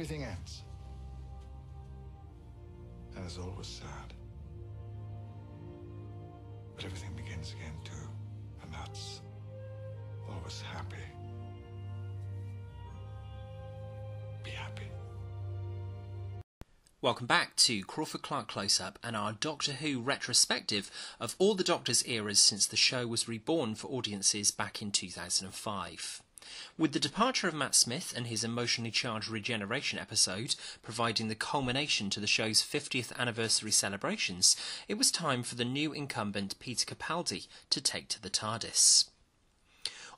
everything ends. And it's always sad. But everything begins again too. And that's always happy. Be happy. Welcome back to Crawford Clark Close Up and our Doctor Who retrospective of all the Doctor's eras since the show was reborn for audiences back in 2005. With the departure of Matt Smith and his emotionally charged regeneration episode providing the culmination to the show's 50th anniversary celebrations, it was time for the new incumbent Peter Capaldi to take to the TARDIS.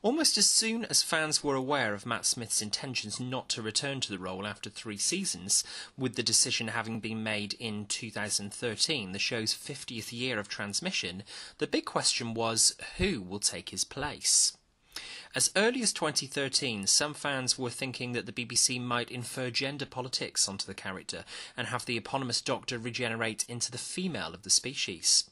Almost as soon as fans were aware of Matt Smith's intentions not to return to the role after three seasons, with the decision having been made in 2013, the show's 50th year of transmission, the big question was who will take his place? As early as 2013, some fans were thinking that the BBC might infer gender politics onto the character and have the eponymous Doctor regenerate into the female of the species.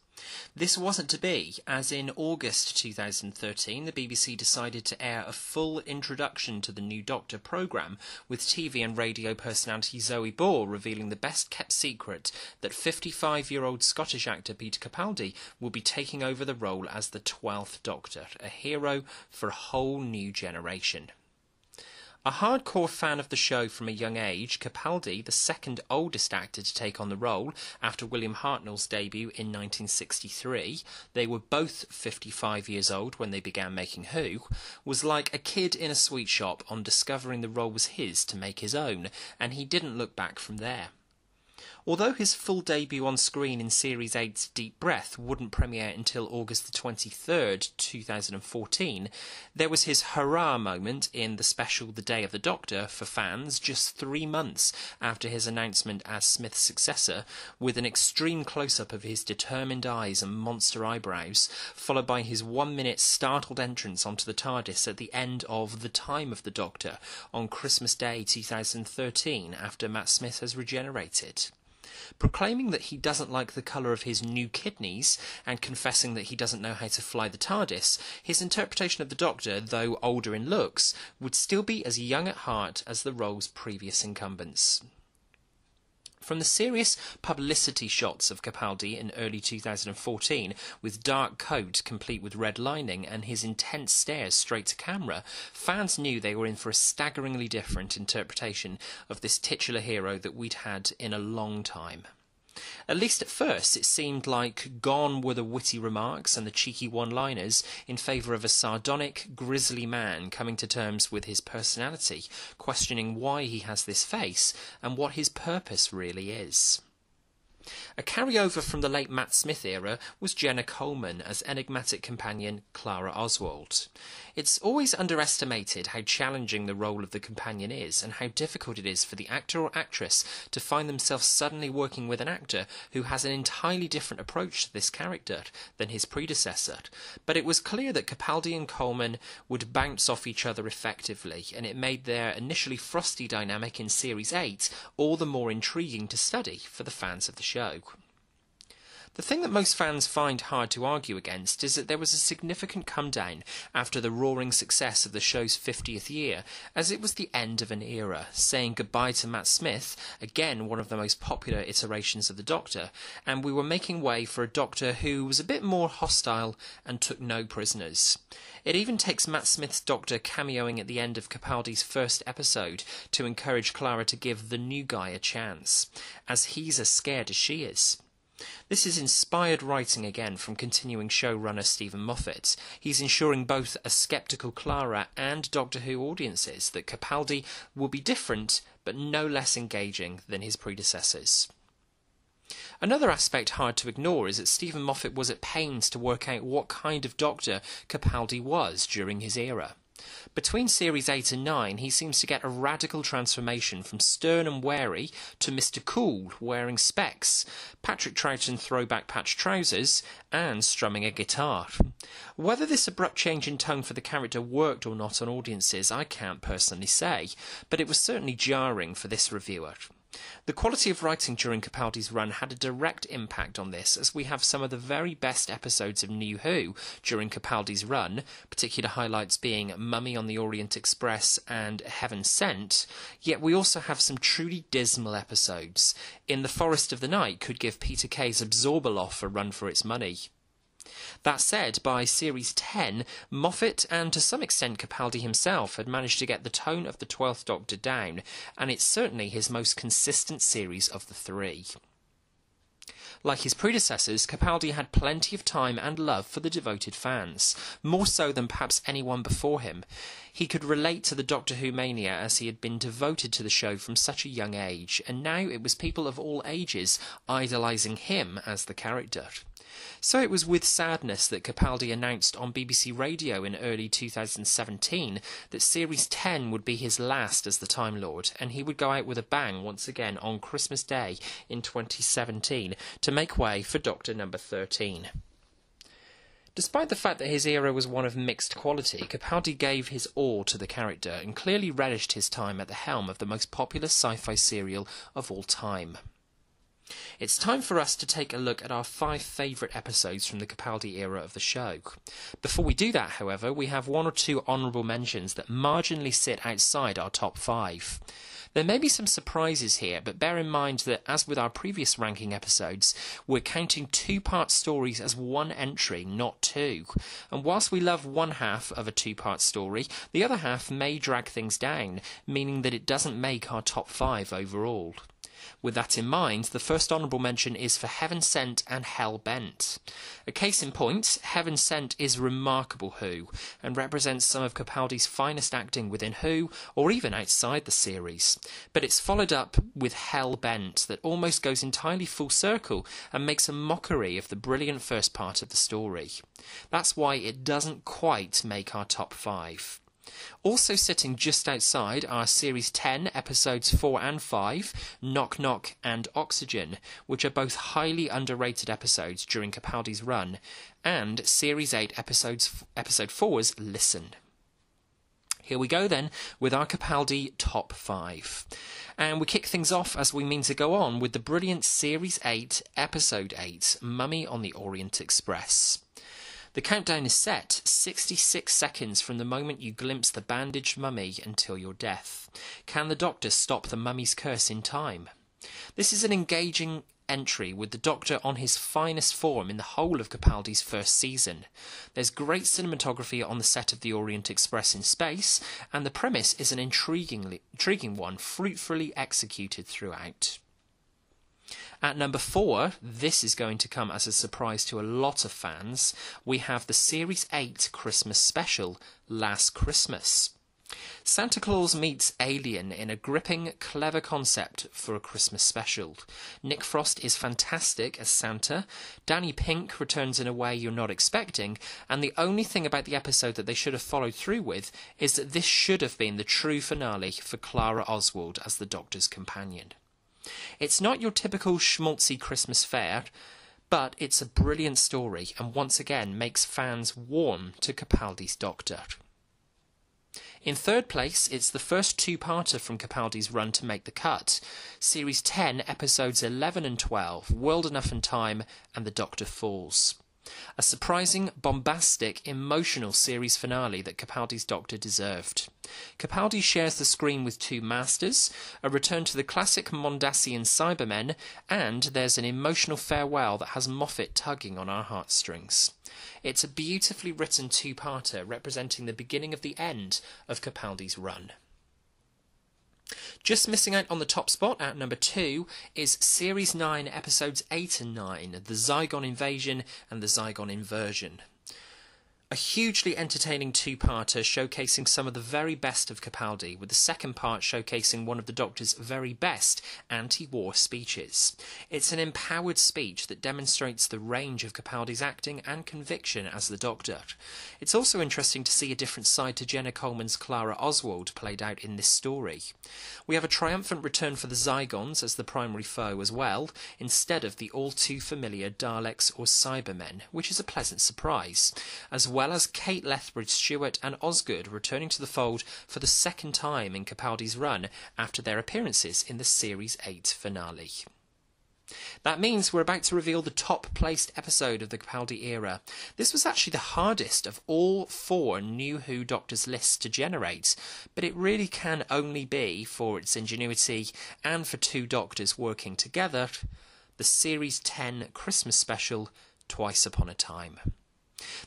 This wasn't to be, as in August 2013, the BBC decided to air a full introduction to the new Doctor programme, with TV and radio personality Zoe Ball revealing the best kept secret that 55 year old Scottish actor Peter Capaldi will be taking over the role as the 12th Doctor, a hero for a whole new generation. A hardcore fan of the show from a young age, Capaldi, the second oldest actor to take on the role after William Hartnell's debut in 1963, they were both 55 years old when they began making Who, was like a kid in a sweet shop on discovering the role was his to make his own, and he didn't look back from there. Although his full debut on screen in Series 8's Deep Breath wouldn't premiere until August the 23rd, 2014, there was his hurrah moment in the special The Day of the Doctor for fans just three months after his announcement as Smith's successor, with an extreme close up of his determined eyes and monster eyebrows, followed by his one minute startled entrance onto the TARDIS at the end of The Time of the Doctor on Christmas Day 2013 after Matt Smith has regenerated proclaiming that he doesn't like the colour of his new kidneys and confessing that he doesn't know how to fly the TARDIS, his interpretation of the Doctor, though older in looks, would still be as young at heart as the role's previous incumbents. From the serious publicity shots of Capaldi in early 2014, with dark coat complete with red lining and his intense stares straight to camera, fans knew they were in for a staggeringly different interpretation of this titular hero that we'd had in a long time. At least at first, it seemed like gone were the witty remarks and the cheeky one liners in favour of a sardonic, grisly man coming to terms with his personality, questioning why he has this face and what his purpose really is. A carryover from the late Matt Smith era was Jenna Coleman as enigmatic companion Clara Oswald. It's always underestimated how challenging the role of the companion is and how difficult it is for the actor or actress to find themselves suddenly working with an actor who has an entirely different approach to this character than his predecessor. But it was clear that Capaldi and Coleman would bounce off each other effectively, and it made their initially frosty dynamic in Series 8 all the more intriguing to study for the fans of the show. The thing that most fans find hard to argue against is that there was a significant come down after the roaring success of the show's 50th year, as it was the end of an era, saying goodbye to Matt Smith, again one of the most popular iterations of the Doctor, and we were making way for a Doctor who was a bit more hostile and took no prisoners. It even takes Matt Smith's Doctor cameoing at the end of Capaldi's first episode to encourage Clara to give the new guy a chance, as he's as scared as she is. This is inspired writing again from continuing showrunner Steven Moffat. He's ensuring both a skeptical Clara and Doctor Who audiences that Capaldi will be different but no less engaging than his predecessors. Another aspect hard to ignore is that Steven Moffat was at pains to work out what kind of doctor Capaldi was during his era. Between series 8 and 9, he seems to get a radical transformation from stern and wary to Mr. Cool, wearing specs, Patrick Troughton throwback patch trousers, and strumming a guitar. Whether this abrupt change in tone for the character worked or not on audiences, I can't personally say, but it was certainly jarring for this reviewer. The quality of writing during Capaldi's run had a direct impact on this, as we have some of the very best episodes of New Who during Capaldi's run, particular highlights being Mummy on the Orient Express and Heaven Sent, yet we also have some truly dismal episodes. In The Forest of the Night could give Peter Kay's Abzorbaloff a run for its money. That said, by series 10, Moffat and to some extent Capaldi himself had managed to get the tone of the Twelfth Doctor down, and it's certainly his most consistent series of the three. Like his predecessors, Capaldi had plenty of time and love for the devoted fans, more so than perhaps anyone before him. He could relate to the Doctor Who mania as he had been devoted to the show from such a young age, and now it was people of all ages idolising him as the character. So it was with sadness that Capaldi announced on BBC Radio in early 2017 that Series 10 would be his last as the Time Lord, and he would go out with a bang once again on Christmas Day in 2017 to make way for Doctor Number 13. Despite the fact that his era was one of mixed quality, Capaldi gave his all to the character and clearly relished his time at the helm of the most popular sci fi serial of all time. It's time for us to take a look at our five favourite episodes from the Capaldi era of the show. Before we do that, however, we have one or two honourable mentions that marginally sit outside our top five. There may be some surprises here, but bear in mind that, as with our previous ranking episodes, we're counting two part stories as one entry, not two. And whilst we love one half of a two part story, the other half may drag things down, meaning that it doesn't make our top five overall. With that in mind, the first honourable mention is for Heaven Sent and Hell Bent. A case in point, Heaven Sent is remarkable Who, and represents some of Capaldi's finest acting within Who, or even outside the series. But it's followed up with Hell Bent that almost goes entirely full circle and makes a mockery of the brilliant first part of the story. That's why it doesn't quite make our top five. Also sitting just outside are Series 10, Episodes 4 and 5, Knock Knock and Oxygen, which are both highly underrated episodes during Capaldi's run, and Series 8, Episodes, Episode 4's Listen. Here we go then with our Capaldi top 5. And we kick things off as we mean to go on with the brilliant Series 8, Episode 8, Mummy on the Orient Express. The countdown is set 66 seconds from the moment you glimpse the bandaged mummy until your death. Can the doctor stop the mummy's curse in time? This is an engaging entry with the Doctor on his finest form in the whole of Capaldi's first season. There's great cinematography on the set of the Orient Express in space, and the premise is an intriguingly, intriguing one, fruitfully executed throughout. At number four, this is going to come as a surprise to a lot of fans. We have the Series 8 Christmas special, Last Christmas. Santa Claus meets Alien in a gripping, clever concept for a Christmas special. Nick Frost is fantastic as Santa, Danny Pink returns in a way you're not expecting, and the only thing about the episode that they should have followed through with is that this should have been the true finale for Clara Oswald as the Doctor's companion. It's not your typical schmaltzy Christmas fare, but it's a brilliant story and once again makes fans warm to Capaldi's Doctor. In third place, it's the first two parter from Capaldi's run to make the cut Series 10, Episodes 11 and 12, World Enough and Time, and The Doctor Falls. A surprising, bombastic, emotional series finale that Capaldi's Doctor deserved. Capaldi shares the screen with two masters, a return to the classic Mondasian Cybermen, and there's an emotional farewell that has Moffat tugging on our heartstrings. It's a beautifully written two parter representing the beginning of the end of Capaldi's run. Just missing out on the top spot at number two is Series 9, Episodes 8 and 9 The Zygon Invasion and The Zygon Inversion a hugely entertaining two parter showcasing some of the very best of Capaldi, with the second part showcasing one of the Doctor's very best anti war speeches. It's an empowered speech that demonstrates the range of Capaldi's acting and conviction as the Doctor. It's also interesting to see a different side to Jenna Coleman's Clara Oswald played out in this story. We have a triumphant return for the Zygons as the primary foe as well, instead of the all too familiar Daleks or Cybermen, which is a pleasant surprise, as well well as Kate Lethbridge Stewart and Osgood returning to the fold for the second time in Capaldi's run after their appearances in the Series 8 finale. That means we're about to reveal the top placed episode of the Capaldi era. This was actually the hardest of all four New Who Doctors lists to generate, but it really can only be, for its ingenuity and for two Doctors working together, the Series 10 Christmas special, Twice Upon a Time.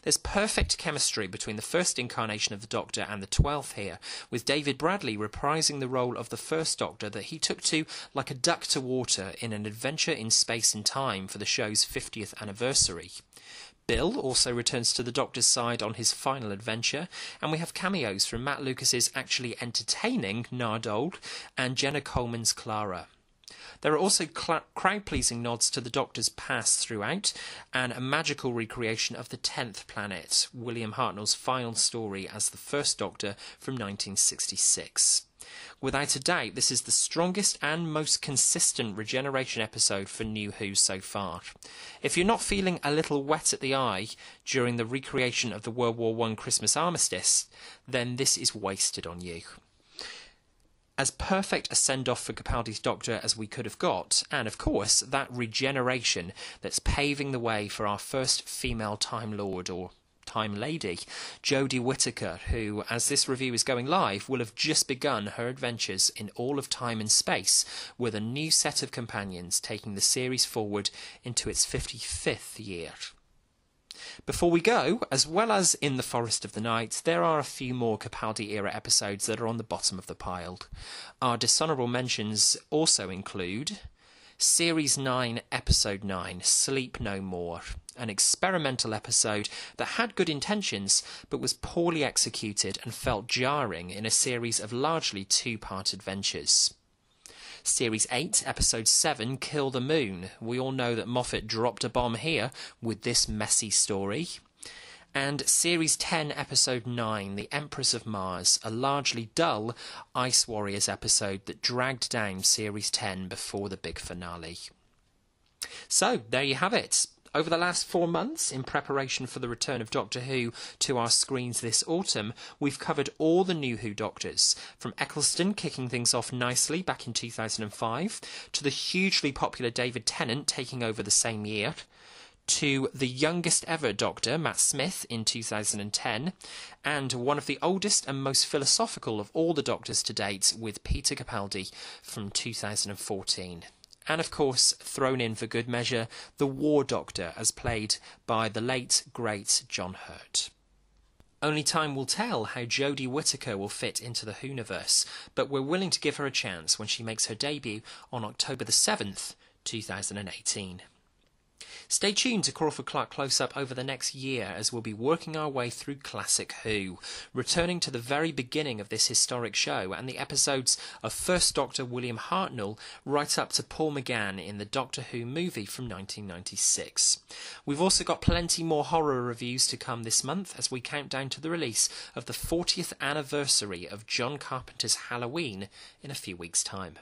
There's perfect chemistry between the first incarnation of the Doctor and the twelfth here, with David Bradley reprising the role of the first Doctor that he took to like a duck to water in an adventure in space and time for the show's 50th anniversary. Bill also returns to the Doctor's side on his final adventure, and we have cameos from Matt Lucas's actually entertaining Nardole and Jenna Coleman's Clara. There are also cl- crowd pleasing nods to the Doctor's past throughout, and a magical recreation of the Tenth Planet, William Hartnell's final story as the First Doctor from 1966. Without a doubt, this is the strongest and most consistent regeneration episode for New Who so far. If you're not feeling a little wet at the eye during the recreation of the World War I Christmas armistice, then this is wasted on you as perfect a send off for Capaldi's Doctor as we could have got, and of course, that regeneration that's paving the way for our first female Time Lord or Time Lady, Jodie Whittaker, who, as this review is going live, will have just begun her adventures in all of time and space with a new set of companions taking the series forward into its 55th year. Before we go, as well as in The Forest of the Night, there are a few more Capaldi era episodes that are on the bottom of the pile. Our dishonourable mentions also include Series 9, Episode 9, Sleep No More, an experimental episode that had good intentions but was poorly executed and felt jarring in a series of largely two part adventures. Series 8, Episode 7, Kill the Moon. We all know that Moffat dropped a bomb here with this messy story. And Series 10, Episode 9, The Empress of Mars, a largely dull Ice Warriors episode that dragged down Series 10 before the big finale. So, there you have it. Over the last four months, in preparation for the return of Doctor Who to our screens this autumn, we've covered all the new Who Doctors, from Eccleston kicking things off nicely back in 2005, to the hugely popular David Tennant taking over the same year, to the youngest ever Doctor, Matt Smith, in 2010, and one of the oldest and most philosophical of all the Doctors to date, with Peter Capaldi from 2014 and of course, thrown in for good measure, the War Doctor, as played by the late, great John Hurt. Only time will tell how Jodie Whittaker will fit into the Whoniverse, but we're willing to give her a chance when she makes her debut on October the 7th, 2018. Stay tuned to Crawford Clark Close Up over the next year as we'll be working our way through Classic Who, returning to the very beginning of this historic show and the episodes of First Doctor William Hartnell right up to Paul McGann in the Doctor Who movie from 1996. We've also got plenty more horror reviews to come this month as we count down to the release of the 40th anniversary of John Carpenter's Halloween in a few weeks' time.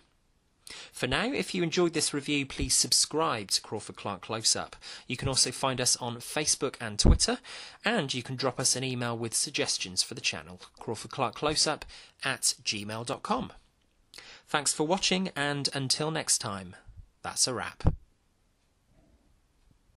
For now, if you enjoyed this review, please subscribe to Crawford Clark Close Up. You can also find us on Facebook and Twitter, and you can drop us an email with suggestions for the channel, Crawford Clark Close Up at gmail.com. Thanks for watching, and until next time, that's a wrap.